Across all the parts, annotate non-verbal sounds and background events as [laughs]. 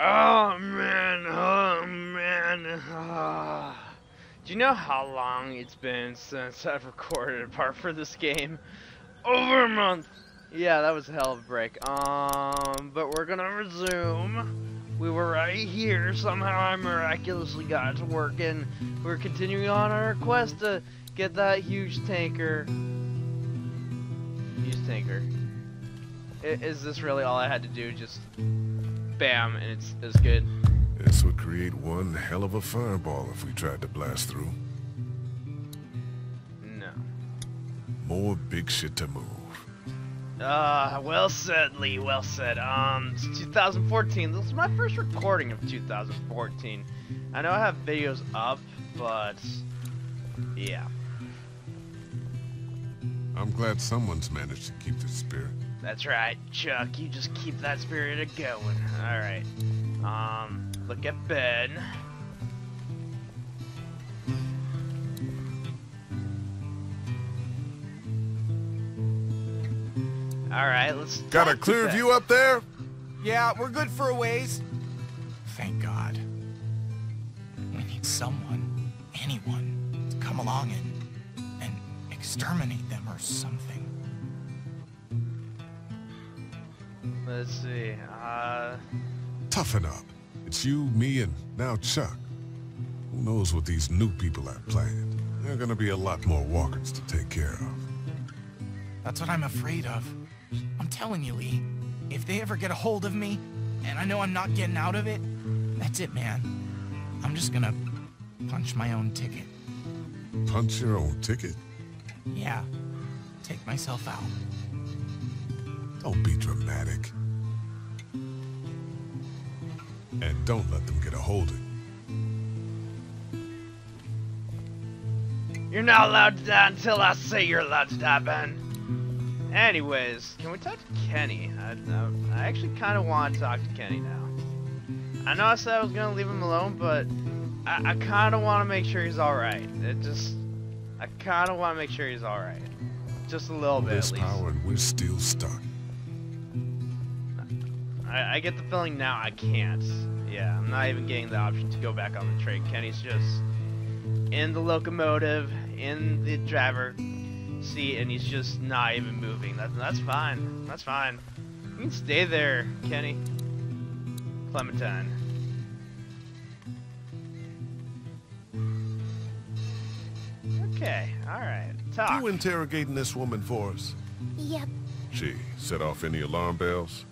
Oh man, oh man. ah. Do you know how long it's been since I've recorded a part for this game? Over a month. Yeah, that was a hell of a break. Um, but we're gonna resume. We were right here. Somehow I miraculously got to working. We're continuing on our quest to get that huge tanker. Huge tanker. I- Is this really all I had to do? Just bam, and it's as good. This would create one hell of a fireball if we tried to blast through. No. More big shit to move. Ah, well said, Lee. Well said. Um, it's 2014. This is my first recording of 2014. I know I have videos up, but yeah, I'm glad someone's managed to keep the spirit. That's right, Chuck. You just keep that spirit a going. All right. Um, look at Ben. All right, let's. Got a talk to clear Ben. view up there? Yeah, we're good for a ways. Thank God. We need someone, anyone, to come along and and exterminate them or something. Let's see. Uh. Toughen up. It's you, me, and now Chuck. Who knows what these new people have planned? There are gonna be a lot more walkers to take care of. That's what I'm afraid of. I'm telling you, Lee. If they ever get a hold of me, and I know I'm not getting out of it, that's it, man. I'm just gonna punch my own ticket. Punch your own ticket? Yeah, take myself out. Don't be dramatic. And don't let them get a hold of you. You're not allowed to die until I say you're allowed to die, Ben. Anyways, can we talk to Kenny? I, I, I actually kind of want to talk to Kenny now. I know I said I was gonna leave him alone, but I, I kind of want to make sure he's all right. It just, I kind of want to make sure he's all right, just a little bit this at least. power and we're still stuck. I, I get the feeling now I can't. Yeah, I'm not even getting the option to go back on the train. Kenny's just in the locomotive, in the driver seat, and he's just not even moving. That, that's fine. That's fine. You can stay there, Kenny. Clementine. Okay, alright. Talk. You interrogating this woman for us? Yep, She set off any alarm bells?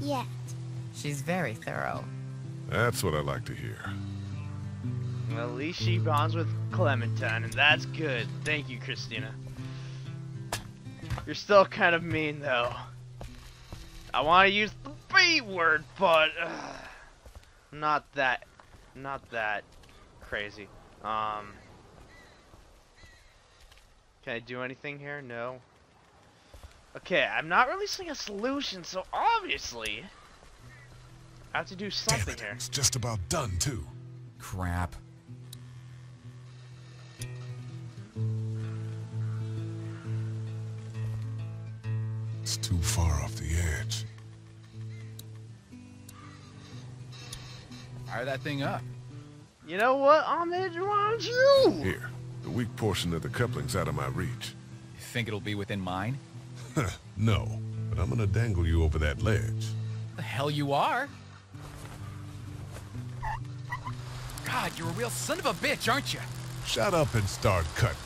Not yet. She's very thorough. That's what I like to hear. Well, at least she bonds with Clementine, and that's good. Thank you, Christina. You're still kind of mean, though. I want to use the B word, but uh, not that, not that crazy. Um, can I do anything here? No. Okay, I'm not releasing a solution, so obviously I have to do Damn something it, here. it's just about done too. Crap. It's too far off the edge. Fire that thing up. You know what, Omid? Why don't you? Here, the weak portion of the coupling's out of my reach. You think it'll be within mine? [laughs] no, but I'm gonna dangle you over that ledge. The hell you are? God, you're a real son of a bitch, aren't you? Shut up and start cutting.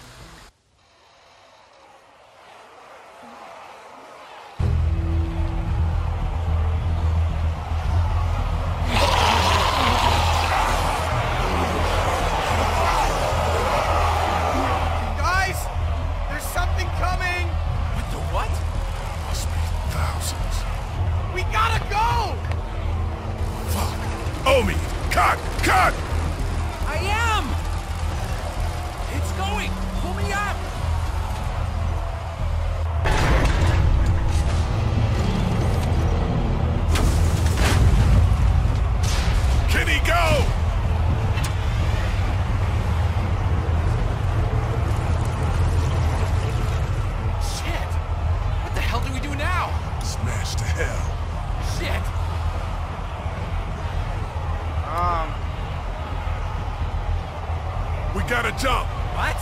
What?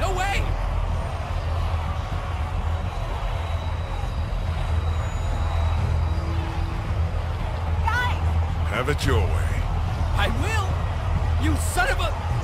No way! Guys! Have it your way. I will! You son of a...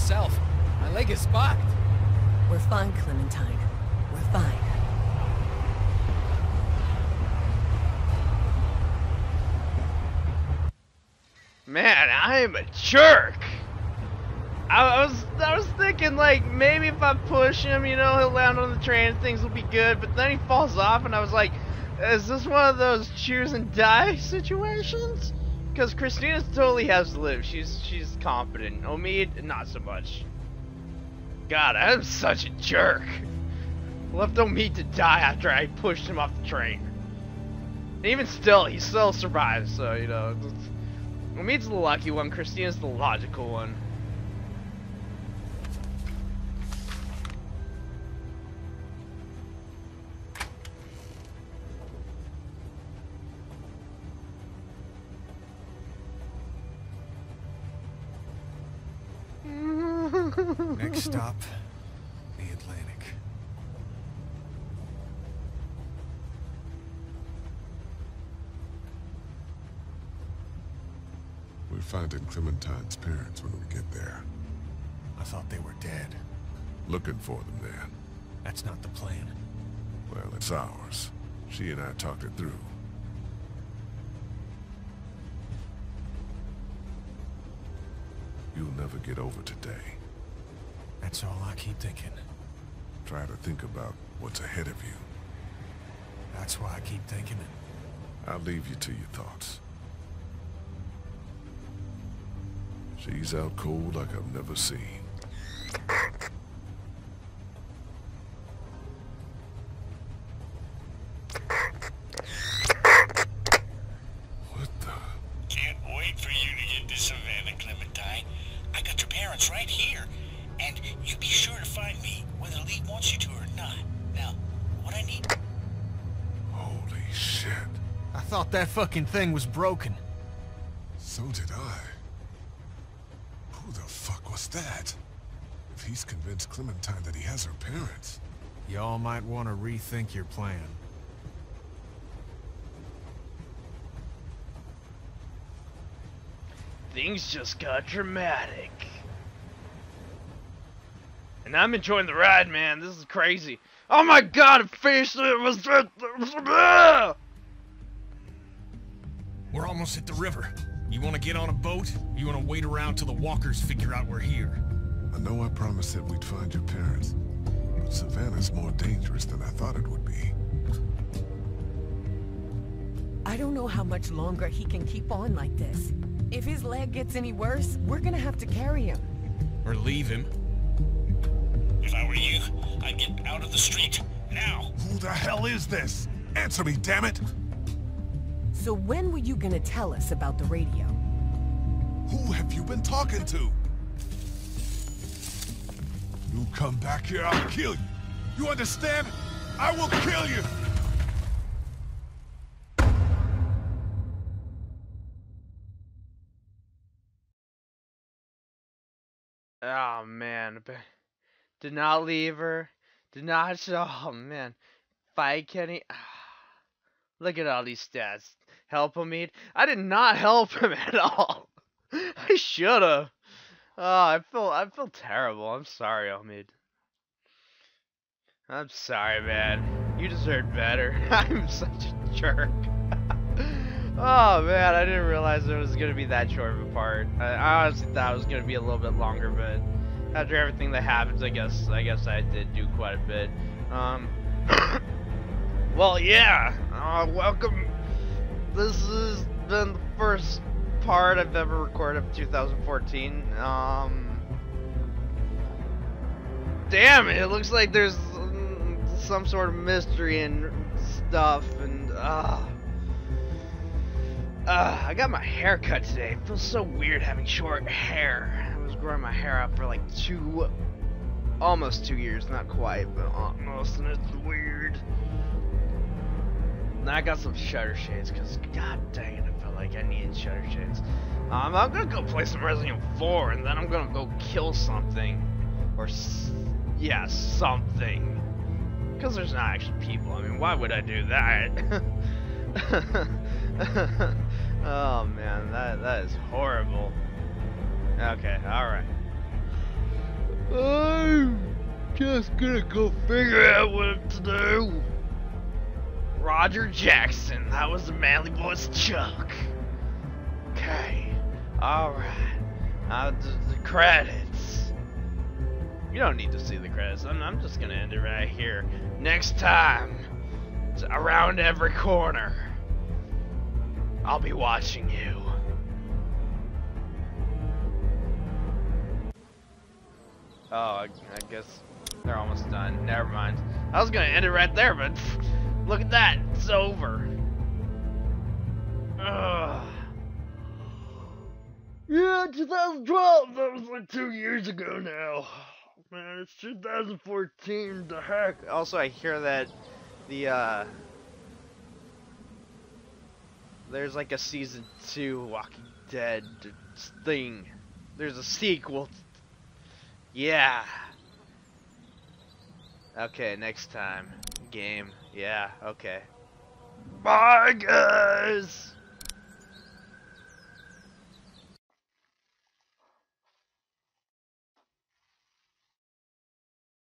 Speak yourself. My leg is spiked. We're fine, Clementine. We're fine. Man, I'm a jerk. I, I was I was thinking like maybe if I push him, you know, he'll land on the train and things will be good. But then he falls off, and I was like, is this one of those choose and die situations? Because Christina totally has lived. She's she's competent. Omid, not so much. God, I'm such a jerk. Left Omid to die after I pushed him off the train. And even still, he still survives. So you know. Omid's the lucky one, Christina's the logical one. Next stop, the Atlantic. We're finding Clementine's parents when we get there. I thought they were dead. Looking for them then. That's not the plan. Well, it's ours. She and I talked it through. You'll never get over today. That's all I keep thinking. Try to think about what's ahead of you. That's why I keep thinking it. I'll leave you to your thoughts. She's out cold like I've never seen. Thought that fucking thing was broken. So did I. Who the fuck was that? If he's convinced Clementine that he has her parents. Y'all might want to rethink your plan. Things just got dramatic. And I'm enjoying the ride, man. This is crazy. Oh my god, it faced it was [laughs] We're almost at the river. You want to get on a boat? You want to wait around till the walkers figure out we're here? I know I promised that we'd find your parents. But Savannah's more dangerous than I thought it would be. I don't know how much longer he can keep on like this. If his leg gets any worse, we're gonna have to carry him. Or leave him? If I were you, I'd get out of the street. Now! Who the hell is this? Answer me, damn it! So when were you gonna tell us about the radio? Who have you been talking to? You come back here, I'll kill you. You understand? I will kill you! Oh man, did not leave her. Did not show. [laughs] Oh man, fight Kenny. Ah. Look at all these stats. Help him eat. I did not [laughs] help him at all. I shoulda. Oh, I feel I feel terrible. I'm sorry, Omid. I'm sorry, man. You deserved better. [laughs] I'm such a jerk. [laughs] oh man, I didn't realize it was gonna be that short of a part. I, I honestly thought it was gonna be a little bit longer, but after everything that happens, I guess I guess I did do quite a bit. Um, [coughs] well, yeah. Uh, welcome. This has been the first part I've ever recorded of 2014. Um. Damn, it looks like there's some sort of mystery and stuff, and uh, uh, I got my hair cut today. It feels so weird having short hair. I was growing my hair out for like two, almost two years, not quite, but almost, and it's weird. Now I got some shutter shades, cause god dang it, I felt like I needed shutter shades. Um, I'm gonna go play some Resident Evil 4, and then I'm gonna go kill something, or yeah, something. Because there's not actually people. I mean, why would I do that? [laughs] oh man, that that is horrible. Okay, alright. I'm just gonna go figure out what to do. Roger Jackson, that was the manly voice Chuck. Okay, alright. Now the, the credits. You don't need to see the credits. I'm, I'm just gonna end it right here. Next time, it's around every corner. I'll be watching you. Oh, I, I guess they're almost done. Never mind. I was gonna end it right there, but look at that. It's over. Ugh. Yeah, 2012. That was like two years ago now. Man, it's 2014. The heck. Also, I hear that the uh, there's like a season two Walking Dead thing. There's a sequel. Yeah. Okay, next time. Game. Yeah, okay. Guys!